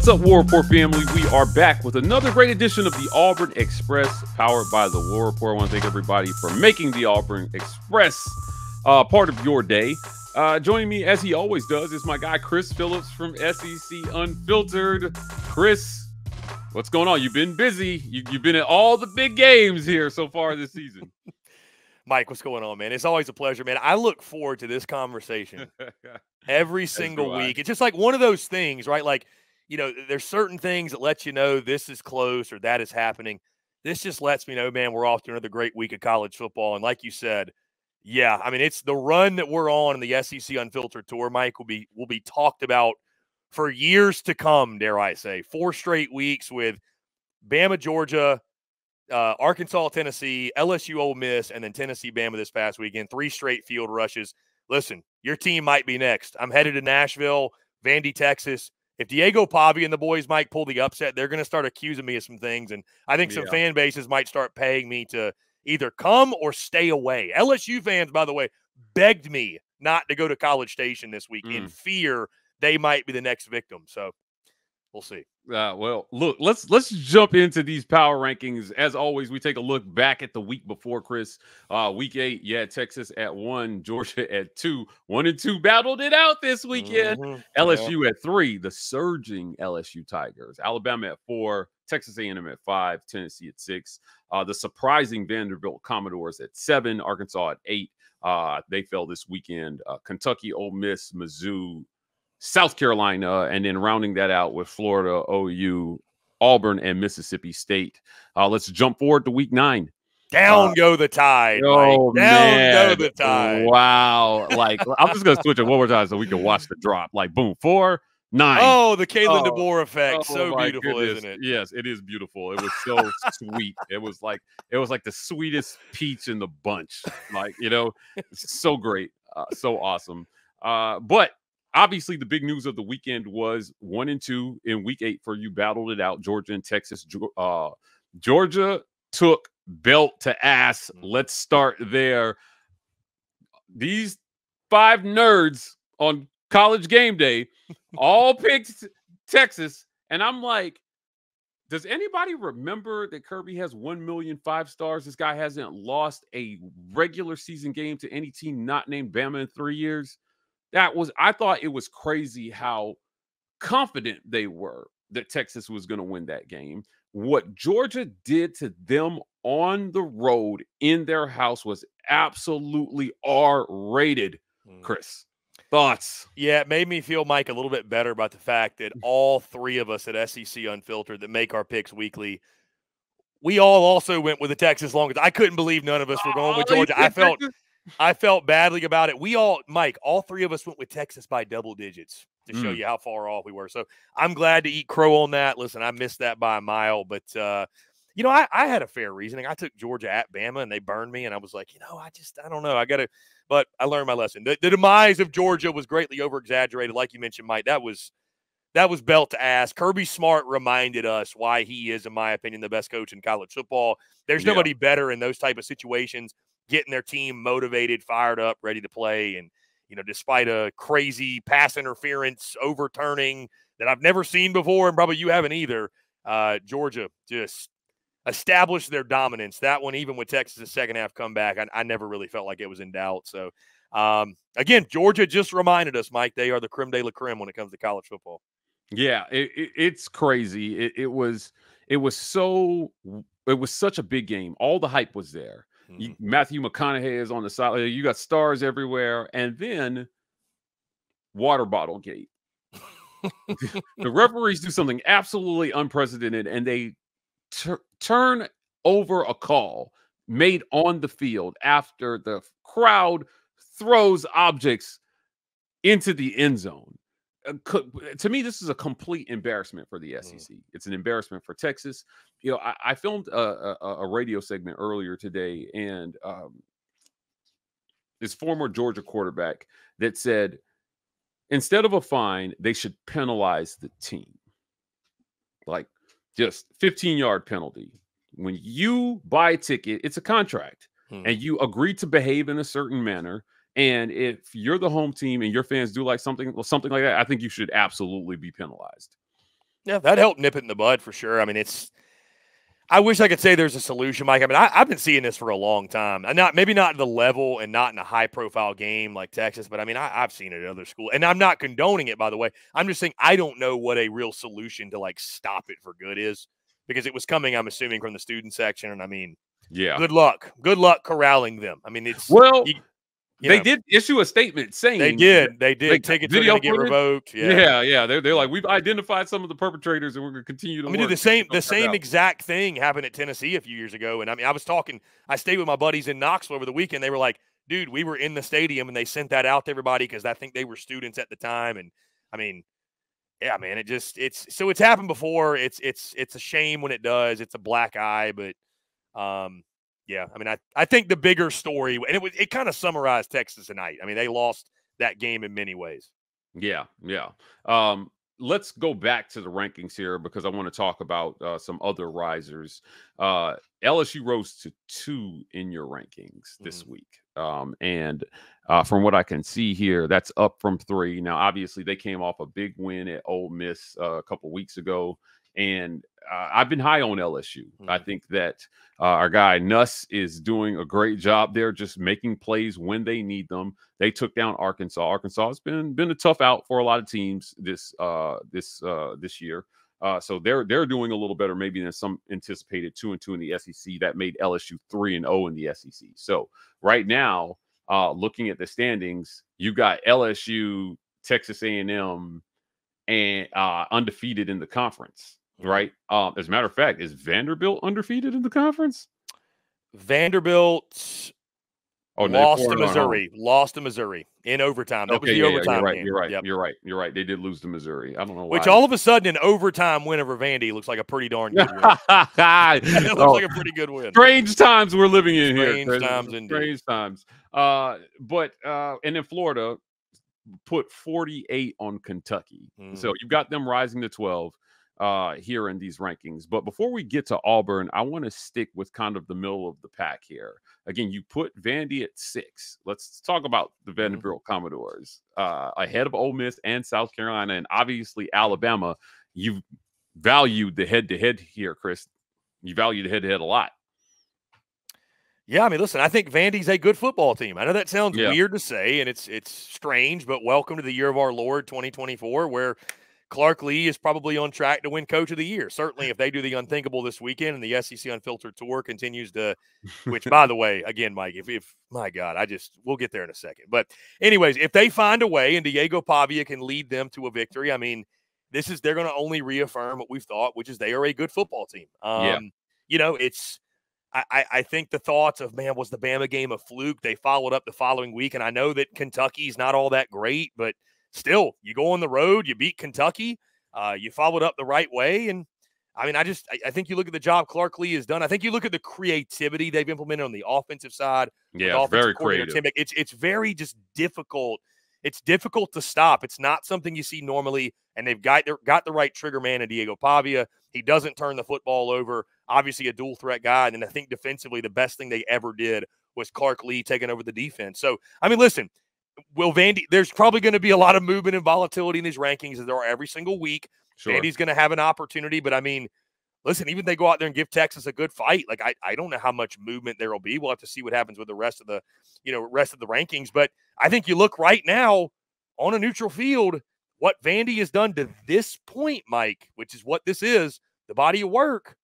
What's up, War Rapport family? We are back with another great edition of the Auburn Express, powered by the War Rapport. I want to thank everybody for making the Auburn Express uh, part of your day. Uh, joining me, as he always does, is my guy Chris Phillips from SEC Unfiltered. Chris, what's going on? You've been busy. You, you've been at all the big games here so far this season. Mike, what's going on, man? It's always a pleasure, man. I look forward to this conversation every single week. It's just like one of those things, right? Like, you know, there's certain things that let you know this is close or that is happening. This just lets me know, man, we're off to another great week of college football. And like you said, yeah, I mean, it's the run that we're on in the SEC Unfiltered Tour, Mike, will be will be talked about for years to come, dare I say. Four straight weeks with Bama, Georgia, uh, Arkansas, Tennessee, LSU, Ole Miss, and then Tennessee, Bama this past weekend. Three straight field rushes. Listen, your team might be next. I'm headed to Nashville, Vandy, Texas. If Diego Pavia and the boys might pull the upset, they're going to start accusing me of some things, and I think some yeah. fan bases might start paying me to either come or stay away. LSU fans, by the way, begged me not to go to College Station this week mm. in fear they might be the next victim. So we'll see. Uh, well, look, let's let's jump into these power rankings. As always, we take a look back at the week before Chris. Uh, week eight, yeah, Texas at one, Georgia at two, one and two battled it out this weekend. Mm-hmm. LSU yeah. at three, the surging LSU Tigers, Alabama at four, Texas A&M at five, Tennessee at six, uh, the surprising Vanderbilt Commodores at seven, Arkansas at eight. Uh, they fell this weekend. Uh, Kentucky, Ole Miss, Mizzou, South Carolina, and then rounding that out with Florida, OU, Auburn, and Mississippi State. Uh, let's jump forward to week nine. Down uh, go the tide. Oh, Down man. go the tide. Wow. Like, I'm just going to switch it one more time so we can watch the drop. Like, boom, four, nine. Oh, the Kalen oh, DeBoer effect. Oh, so beautiful, goodness. isn't it? Yes, it is beautiful. It was so sweet. It was like, it was like the sweetest peach in the bunch. Like, you know, so great. Uh, so awesome. Uh, but obviously the big news of the weekend was one and two in week eight for you battled it out. Georgia and texas uh, georgia took belt to ass. Mm. let's start there. These five nerds on college game day all picked texas and i'm like does anybody remember that kirby has 1 million five stars? This guy hasn't lost a regular season game to any team not named bama in three years that was I thought it was crazy how confident they were that Texas was going to win that game. What Georgia did to them on the road in their house was absolutely R rated. Mm. Chris, thoughts? Yeah, it made me feel, Mike, a little bit better about the fact that all three of us at SEC Unfiltered that make our picks weekly, we all also went with the Texas Longhorns. I couldn't believe none of us were going with Georgia. I felt I felt badly about it. We all, Mike, all three of us went with Texas by double digits to show mm. you how far off we were. So I'm glad to eat crow on that. Listen, I missed that by a mile, but uh, you know, I, I had a fair reasoning. I took Georgia at Bama and they burned me, and I was like, you know, I just I don't know. I gotta but I learned my lesson. The, the demise of Georgia was greatly over exaggerated, like you mentioned, Mike. That was that was belt to ass. Kirby Smart reminded us why he is, in my opinion, the best coach in college football. There's yeah. nobody better in those type of situations getting their team motivated, fired up, ready to play. And, you know, despite a crazy pass interference overturning that I've never seen before, and probably you haven't either, uh, Georgia just established their dominance. That one, even with Texas' second half comeback, I, I never really felt like it was in doubt. So, um, again, Georgia just reminded us, Mike, they are the creme de la creme when it comes to college football. Yeah, it, it, it's crazy. It, it was it was so it was such a big game. All the hype was there. You, mm-hmm. Matthew McConaughey is on the side. You got stars everywhere, and then water bottle gate. the referees do something absolutely unprecedented, and they tur- turn over a call made on the field after the crowd throws objects into the end zone to me, this is a complete embarrassment for the SEC. Mm. It's an embarrassment for Texas. You know, I, I filmed a, a, a, radio segment earlier today, and um, this former Georgia quarterback that said instead of a fine, they should penalize the team, like just 15 yard penalty. When you buy a ticket, it's a contract, hmm. and you agree to behave in a certain manner and if you're the home team and your fans do like something something like that, I think you should absolutely be penalized. Yeah, that helped nip it in the bud for sure. I mean, it's. I wish I could say there's a solution, Mike. I mean, I, have been seeing this for a long time. And not maybe not the level and not in a high profile game like Texas, but I mean, I, have seen it at other schools. And I'm not condoning it, by the way. I'm just saying I don't know what a real solution to like stop it for good is because it was coming, I'm assuming, from the student section. And I mean, yeah, good luck. Good luck corralling them. I mean, it's well, you, they know, did issue a statement saying they did. They did. Like, Tickets are going to get revoked. Yeah, yeah, yeah. They're, they're like we've identified some of the perpetrators and we're going to continue to. I mean, the same the same exact thing happened at Tennessee a few years ago, and I mean, I was talking. I stayed with my buddies in Knoxville over the weekend. They were like, "Dude, we were in the stadium and they sent that out to everybody because I think they were students at the time." And I mean, yeah, man, it just it's so it's happened before. It's it's it's a shame when it does. It's a black eye, but um yeah, I mean, I, I think the bigger story, and it was it kind of summarized Texas tonight. I mean, they lost that game in many ways. Yeah, yeah. Um, let's go back to the rankings here because I want to talk about uh, some other risers. Uh, LSU rose to two in your rankings this mm-hmm. week. Um, and uh, from what I can see here, that's up from three. Now, obviously, they came off a big win at Ole Miss uh, a couple weeks ago. And uh, I've been high on LSU. Mm-hmm. I think that uh, our guy Nuss is doing a great job there, just making plays when they need them. They took down Arkansas. Arkansas has been been a tough out for a lot of teams this uh, this uh, this year. Uh, so they're they're doing a little better maybe than some anticipated two and two in the SEC. That made LSU three and zero oh in the SEC. So right now, uh, looking at the standings, you got LSU, Texas A and M, and undefeated in the conference right? Um, as a matter of fact, is Vanderbilt undefeated in the conference? Vanderbilt oh, lost to Missouri. Lost to Missouri in overtime. That okay, was the yeah, overtime. you're right. Game. You're right. Yep. You're right. You're right. They did lose to Missouri. I don't know why. Which all of a sudden, an overtime win over Vandy looks like a pretty darn good win. it looks oh, like a pretty good win. Strange times we're living in strange here. Strange times indeed. Strange times. Uh, but uh, and in Florida, put 48 on Kentucky. Mm. So you've got them rising to 12 uh, here in these rankings. But before we get to Auburn, I want to stick with kind of the middle of the pack here. Again, you put Vandy at six. Let's talk about the mm-hmm. Vanderbilt mm-hmm. Commodores uh, ahead of Ole Miss and South Carolina, and obviously Alabama. You've valued the head to head here, Chris. You value the head to head a lot. Yeah, I mean, listen, I think Vandy's a good football team. I know that sounds yeah. weird to say, and it's it's strange, but welcome to the year of our Lord 2024, where Clark Lea is probably on track to win Coach of the Year. Certainly, if they do the unthinkable this weekend and the SEC Unfiltered Tour continues to, which by the way, again, Mike, if, if my God, I just we'll get there in a second. But anyways, if they find a way and Diego Pavia can lead them to a victory, I mean, this is they're going to only reaffirm what we've thought, which is they are a good football team. Um, yeah. You know, it's I, I think the thoughts of man was the Bama game a fluke. They followed up the following week, and I know that Kentucky's not all that great, but still, you go on the road, you beat Kentucky, uh, you followed up the right way. And I mean, I just I, I, think you look at the job Clark Lea has done. I think you look at the creativity they've implemented on the offensive side. Yeah, very creative. Tim, it's it's very just difficult. It's difficult to stop. It's not something you see normally, and they've got got the right trigger man in Diego Pavia. He doesn't turn the football over. Obviously, a dual threat guy, and I think defensively, the best thing they ever did was Clark Lea taking over the defense. So, I mean, listen, will Vandy? There's probably going to be a lot of movement and volatility in these rankings as there are every single week. Sure. Vandy's going to have an opportunity, but I mean, listen, even they go out there and give Texas a good fight, like I, I don't know how much movement there will be. We'll have to see what happens with the rest of the, you know, rest of the rankings. But I think you look right now on a neutral field, what Vandy has done to this point, Mike, which is what this is, the body of work.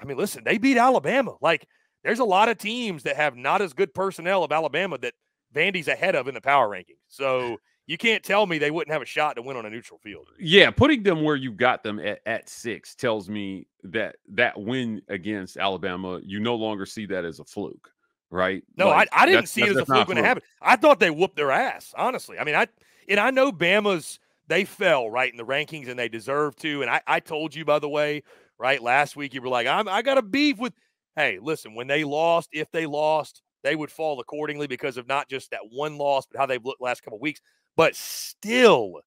I mean, listen, they beat Alabama. Like, there's a lot of teams that have not as good personnel of Alabama that Vandy's ahead of in the power rankings. So you can't tell me they wouldn't have a shot to win on a neutral field. Yeah, putting them where you got them at, at six tells me that that win against Alabama, you no longer see that as a fluke, right? No, like, I, I didn't see it as a fluke when it happened. I thought they whooped their ass, honestly. I mean, I and I know Bama's they fell right in the rankings and they deserve to. And I, I told you, by the way, right last week, you were like, I'm I got a beef with. Hey, listen, when they lost, if they lost, they would fall accordingly because of not just that one loss, but how they've looked last couple weeks. But still,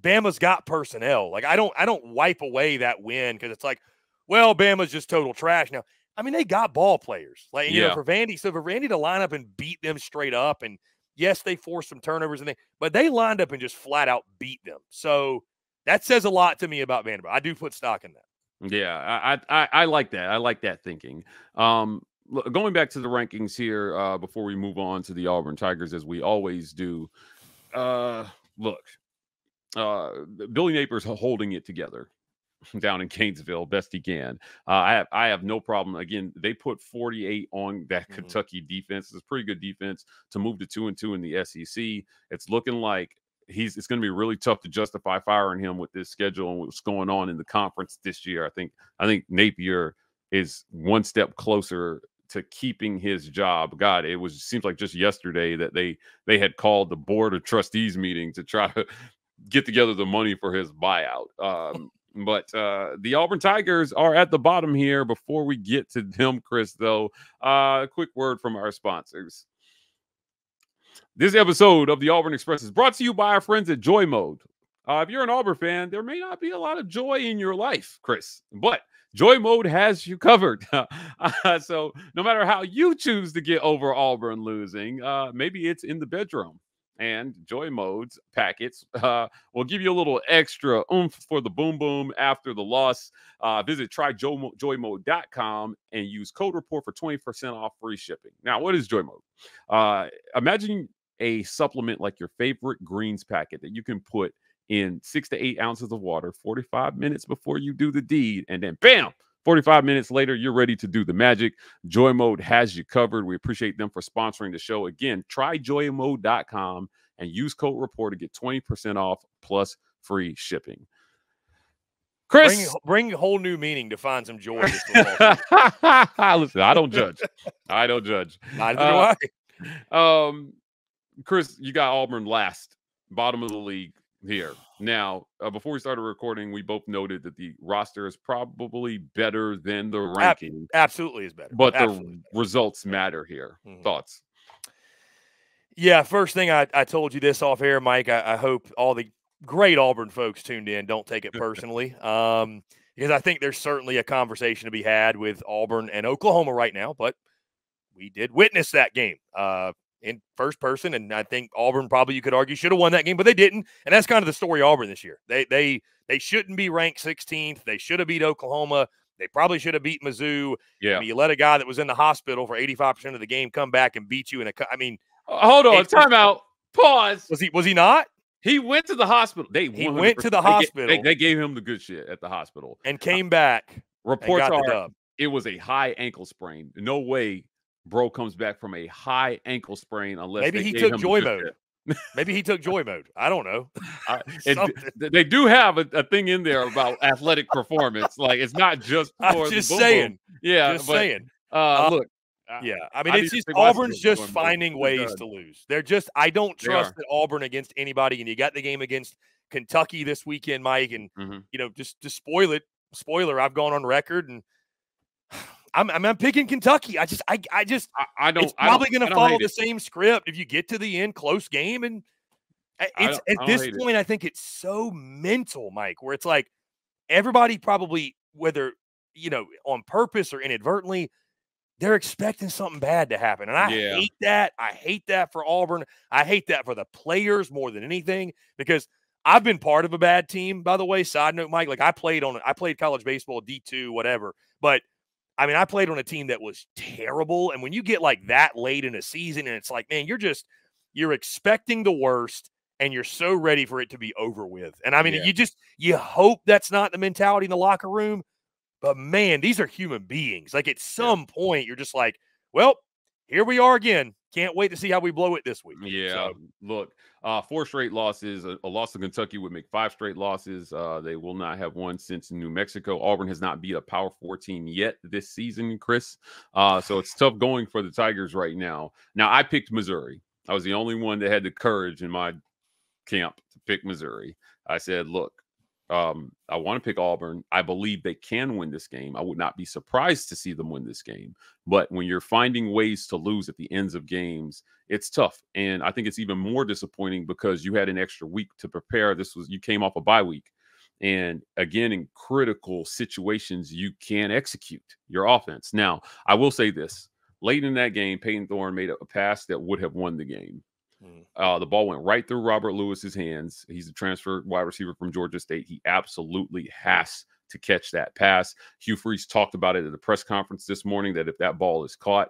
Bama's got personnel. Like I don't I don't wipe away that win because it's like, well, Bama's just total trash. Now, I mean, they got ball players. Like, you yeah. know, for Vandy, so for Vandy to line up and beat them straight up, and yes, they forced some turnovers and they but they lined up and just flat out beat them. So that says a lot to me about Vanderbilt. I do put stock in that. Yeah, I I, I like that. I like that thinking. Um, going back to the rankings here uh, before we move on to the Auburn Tigers, as we always do. Uh, look, uh, Billy Napier's holding it together down in Gainesville best he can. Uh, I have I have no problem. Again, they put 48 on that mm-hmm. Kentucky defense. It's a pretty good defense to move to two and two in the SEC. It's looking like he's it's going to be really tough to justify firing him with this schedule and what's going on in the conference this year. I think I think Napier is one step closer to keeping his job. God, it was seems like just yesterday that they they had called the board of trustees meeting to try to get together the money for his buyout. Um, but uh, the Auburn Tigers are at the bottom here. Before we get to them, Chris, though, uh, a quick word from our sponsors. This episode of the Auburn Express is brought to you by our friends at Joy Mode. Uh, if you're an Auburn fan, there may not be a lot of joy in your life, Chris, but Joy Mode has you covered. uh, so no matter how you choose to get over Auburn losing, uh, maybe it's in the bedroom. And Joy Modes packets uh, will give you a little extra oomph for the boom boom after the loss. Uh, visit tryjoymode.com and use code report for 20% off free shipping. Now, what is Joy Mode? Uh, imagine a supplement like your favorite greens packet that you can put in six to eight ounces of water 45 minutes before you do the deed. And then, bam, 45 minutes later, you're ready to do the magic. Joy Mode has you covered. We appreciate them for sponsoring the show. Again, try joymode.com and use code report to get 20% off plus free shipping. Chris, bring, bring a whole new meaning to find some joy. Listen, I don't judge. I don't judge. Neither uh, do I. Um, Chris, you got Auburn last, bottom of the league here. Now, uh, before we started recording, we both noted that the roster is probably better than the ranking. Absolutely is better. But Absolutely. the results matter here. Mm-hmm. Thoughts? Yeah, first thing I, I told you this off air, Mike. I, I, hope all the great Auburn folks tuned in don't take it personally. um, because I think there's certainly a conversation to be had with Auburn and Oklahoma right now, but we did witness that game. Uh, in first person, and I think Auburn probably you could argue should have won that game, but they didn't. And that's kind of the story Auburn this year. They they they shouldn't be ranked 16th. They should have beat Oklahoma. They probably should have beat Mizzou. Yeah, I mean, you let a guy that was in the hospital for 85 percent of the game come back and beat you in a. I mean, uh, hold on, timeout. Pause. Was he? Was he not? He went to the hospital. They he went to the hospital. They, they, gave him the good shit at the hospital and came back. Reports are it was a high ankle sprain. No way bro comes back from a high ankle sprain unless maybe he took joy mode. maybe he took joy mode. I don't know. I, they do have a, a, thing in there about athletic performance. Like it's not just for I'm just saying. Yeah, just but, saying. Uh, uh, look, yeah, I mean, I it's just Auburn's just finding ways to lose. They're just I don't trust that Auburn against anybody. And you got the game against Kentucky this weekend, Mike, and mm-hmm. you know just to spoil it. Spoiler: I've gone on record and I'm, I'm, I'm picking Kentucky. I just I I just I, I don't. It's probably going to follow the it. same script. If you get to the end, close game, and it's at this point, it. I think it's so mental, Mike, where it's like everybody probably whether you know on purpose or inadvertently they're expecting something bad to happen. And I yeah. hate that. I hate that for Auburn. I hate that for the players more than anything because I've been part of a bad team, by the way. Side note, Mike, like I played on I played college baseball, D2, whatever. But I mean, I played on a team that was terrible. And when you get like that late in a season, and it's like, man, you're just you're expecting the worst and you're so ready for it to be over with. And I mean, yeah. you just you hope that's not the mentality in the locker room. But man, these are human beings. Like at some yeah. point, you're just like, well, here we are again. Can't wait to see how we blow it this week. Yeah. So, look, uh, four straight losses. A, a, loss to Kentucky would make five straight losses. Uh, they will not have won since New Mexico. Auburn has not beat a Power Four team yet this season, Chris. Uh, so it's tough going for the Tigers right now. Now, I picked Missouri. I was the only one that had the courage in my camp to pick Missouri. I said, look, um, I want to pick Auburn. I believe they can win this game. I would not be surprised to see them win this game. But when you're finding ways to lose at the ends of games, it's tough. And I think it's even more disappointing because you had an extra week to prepare. This was you came off a bye week. And again, in critical situations, you can execute your offense. Now, I will say this late in that game, Payton Thorne made a pass that would have won the game. Mm. Uh, the ball went right through Robert Lewis's hands. He's a transfer wide receiver from Georgia State. He absolutely has to catch that pass. Hugh Freeze talked about it at the press conference this morning that if that ball is caught,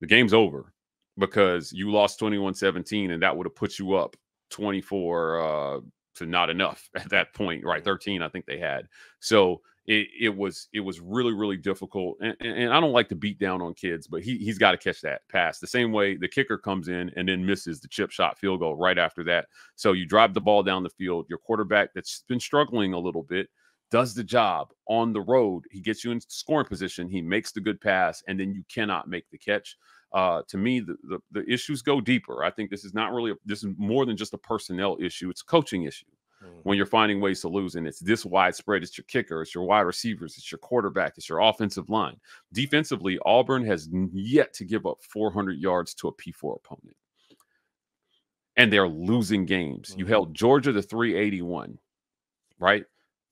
the game's over because you lost 21 17 and that would have put you up 24 uh, to not enough at that point, right? 13, I think they had. So it, it was it was really really difficult and, and, i don't like to beat down on kids but he, he's got to catch that pass. The same way the kicker comes in and then misses the chip shot field goal right after that. So you drive the ball down the field your quarterback that's been struggling a little bit does the job on the road. He gets you in scoring position he makes the good pass and then you cannot make the catch. Uh, to me the, the, the issues go deeper. I think this is not really a, this is more than just a personnel issue it's a coaching issue. When you're finding ways to lose. And it's this widespread. It's your kicker, it's your wide receivers, it's your quarterback, it's your offensive line. Defensively, Auburn has yet to give up 400 yards to a P4 opponent. And they're losing games. Mm-hmm. You held Georgia to 381, right?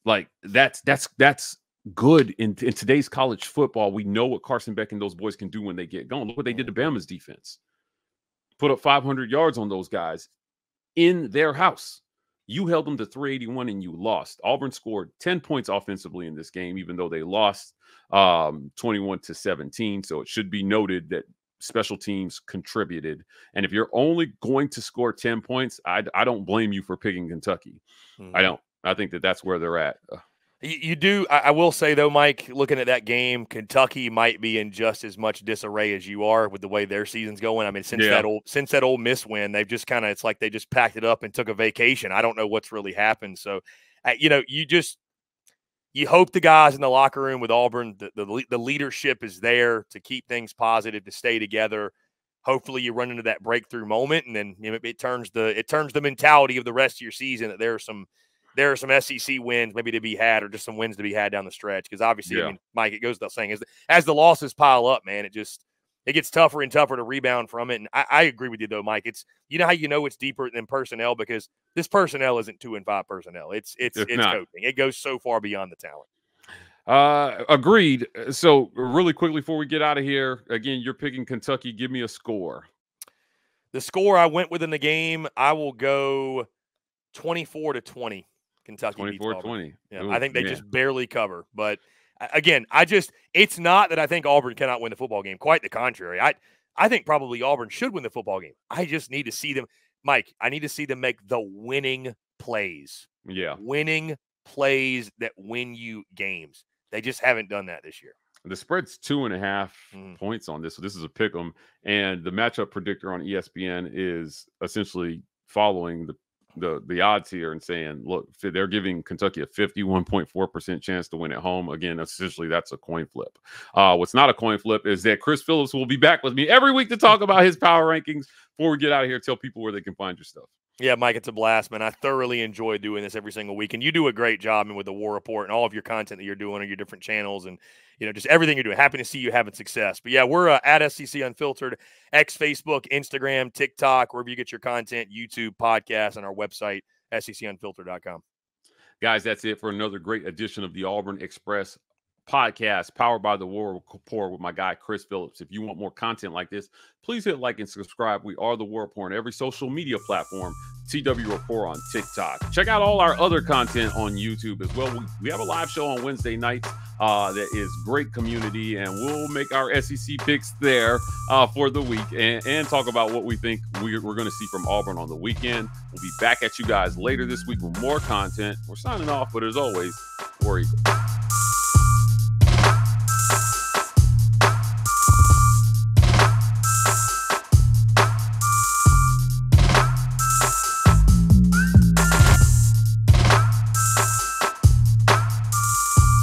Like that's that's that's good in, in today's college football. We know what Carson Beck and those boys can do when they get going. Look what they did to Bama's defense. Put up 500 yards on those guys in their house. You held them to 381 and you lost. Auburn scored 10 points offensively in this game, even though they lost um, 21 to 17. So it should be noted that special teams contributed. And if you're only going to score 10 points, I, I don't blame you for picking Kentucky. Mm-hmm. I don't. I think that that's where they're at. You, you do. I, will say though, Mike, looking at that game, Kentucky might be in just as much disarray as you are with the way their season's going. I mean, since yeah. that old since that Ole Miss win, they've just kind of it's like they just packed it up and took a vacation. I don't know what's really happened. So, uh, you know, you just you hope the guys in the locker room with Auburn, the, the, the leadership is there to keep things positive, to stay together. Hopefully, you run into that breakthrough moment, and then you know, it turns the it turns the mentality of the rest of your season that there are some there are some SEC wins maybe to be had, or just some wins to be had down the stretch. Because obviously, yeah. I mean, Mike, it goes without saying, as the, as the losses pile up, man, it just it gets tougher and tougher to rebound from it. And I, I, agree with you though, Mike. It's you know how you know it's deeper than personnel because this personnel isn't two and five personnel. It's it's it's, coaching. It goes so far beyond the talent. Uh, agreed. So really quickly before we get out of here, again, you're picking Kentucky. Give me a score. The score I went with in the game, I will go 24 to 20. Kentucky 24 20. Yeah, Ooh, I think they man. just barely cover. But again, I just it's not that I think Auburn cannot win the football game. Quite the contrary. I I think probably Auburn should win the football game. I just need to see them, Mike. I need to see them make the winning plays. Yeah, winning plays that win you games. They just haven't done that this year. The spread's two and a half mm. points on this. So this is a pick 'em. And the matchup predictor on ESPN is essentially following the the the odds here and saying, look, they're giving Kentucky a 51.4% chance to win at home. Again, essentially that's a coin flip. Uh, what's not a coin flip is that Chris Phillips will be back with me every week to talk about his power rankings. Before we get out of here, tell people where they can find your stuff. Yeah, Mike, it's a blast, man. I thoroughly enjoy doing this every single week, and you do a great job and with the War Rapport and all of your content that you're doing on your different channels, and you know just everything you're doing. Happy to see you having success. But yeah, we're uh, at SEC Unfiltered, X, Facebook, Instagram, TikTok, wherever you get your content, YouTube, podcast, and our website, secunfiltered.com. Guys, that's it for another great edition of the Auburn Express podcast powered by the War Rapport with my guy Chris Phillips. If you want more content like this, please hit like and subscribe. We are the War Rapport on every social media platform. TW Report on TikTok. Check out all our other content on YouTube as well. We, we have a live show on Wednesday nights uh, that is great community, and we'll make our SEC picks there uh, for the week and, and, talk about what we think we're, we're going to see from Auburn on the weekend. We'll be back at you guys later this week with more content. We're signing off, but as always, War Eagle.